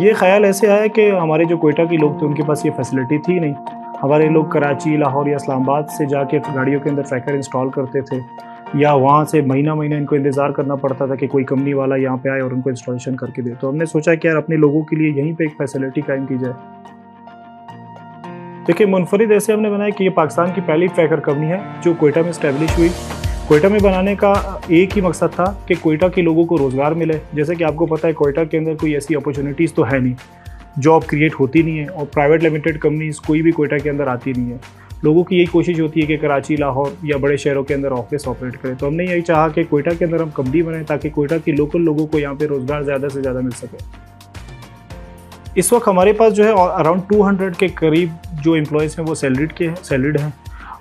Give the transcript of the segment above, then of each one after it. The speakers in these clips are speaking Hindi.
ये ख्याल ऐसे आया कि हमारे जो कोयटा के लोग थे, उनके पास ये फैसिलिटी थी नहीं। हमारे लोग कराची, लाहौर या इस्लामाबाद से जाके गाड़ियों के अंदर ट्रैकर इंस्टॉल करते थे। या वहाँ से महीना महीना इनको इंतज़ार करना पड़ता था कि कोई कंपनी वाला यहाँ पे आए और उनको इंस्टॉलेशन करके दे। तो हमने सोचा कि यार अपने लोगों के लिए यहीं पे एक फैसिलिटी कायम की जाए। देखिए, मुनफरद, ऐसे हमने बनाया कि ये पाकिस्तान की पहली ट्रैकर कंपनी है, जो कोयटा में इस्टेब्लिश हुई। कोयटा में बनाने का एक ही मकसद था कि कोयटा के लोगों को रोज़गार मिले। जैसे कि आपको पता है, कोयटा के अंदर कोई ऐसी अपॉर्चुनिटीज़ तो है नहीं। जॉब क्रिएट होती नहीं है और प्राइवेट लिमिटेड कंपनीज़ कोई भी कोयटा के अंदर आती नहीं है। लोगों की यही कोशिश होती है कि कराची, लाहौर या बड़े शहरों के अंदर ऑफ़िस ऑपरेट करें। तो हमने यही चाहा कि कोयटा के अंदर हम कंपनी बनाएँ ताकि कोयटा के लोकल लोगों को यहाँ पे रोज़गार ज़्यादा से ज़्यादा मिल सके। इस वक्त हमारे पास जो है अराउंड 200 के करीब जो एम्प्लॉयज़ हैं, वो सैलरीड के हैं सैलरीड हैं।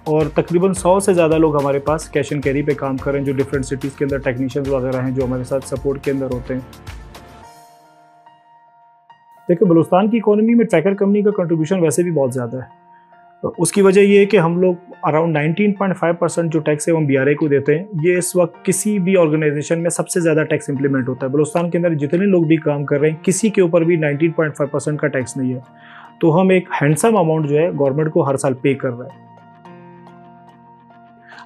और तकरीबन सौ से ज़्यादा लोग हमारे पास कैश एंड कैरी पे काम कर रहे हैं, जो डिफरेंट सिटीज़ के अंदर टेक्नीशियंस वगैरह हैं, जो हमारे साथ सपोर्ट के अंदर होते हैं। देखिए बलुस्तान की इकोनॉमी में ट्रैकर कंपनी का कंट्रीब्यूशन वैसे भी बहुत ज़्यादा है। उसकी वजह ये है कि हम लोग अराउंड 19.5 परसेंट जो टैक्स है हम बी को देते हैं। ये इस वक्त किसी भी ऑर्गेनाइजेशन में सबसे ज़्यादा टैक्स इंप्लीमेंट होता है। बलुस्तान के अंदर जितने लोग भी काम कर रहे हैं, किसी के ऊपर भी 19.5 परसेंट का टैक्स नहीं है। तो हम एक हैंडसम अमाउंट जो है गवर्नमेंट को हर साल पे कर रहे हैं।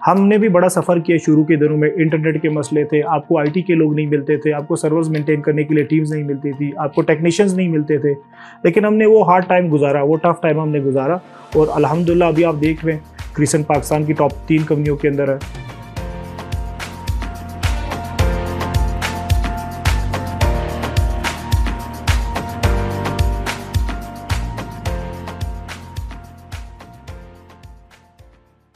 हमने भी बड़ा सफ़र किया शुरू के दिनों में इंटरनेट के मसले थे, आपको आईटी के लोग नहीं मिलते थे, आपको सर्वर्स मेंटेन करने के लिए टीम्स नहीं मिलती थी, आपको टेक्नीशियंस नहीं मिलते थे। लेकिन हमने वो हार्ड टाइम गुजारा, वो टफ टाइम हमने गुजारा और अलहमदिल्ला अभी आप देख रहे हैं क्रिसन पाकिस्तान की टॉप तीन कंपनियों के अंदर है।